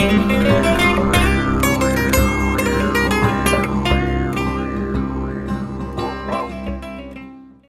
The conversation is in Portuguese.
Música